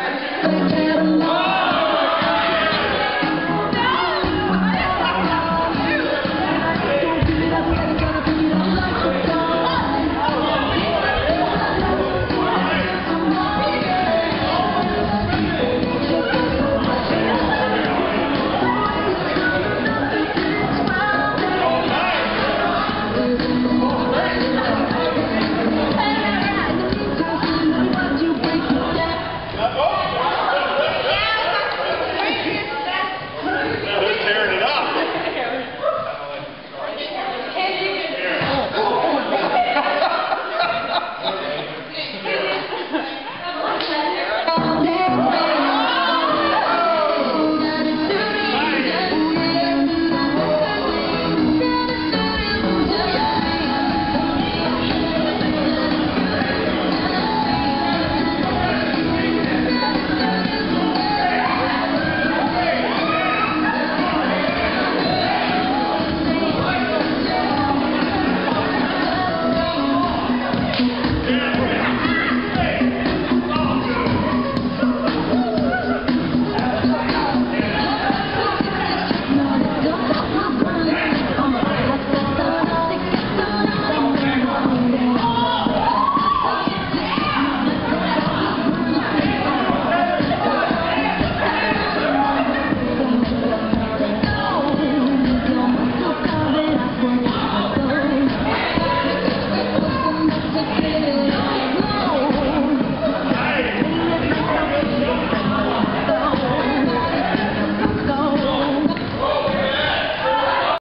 Amen.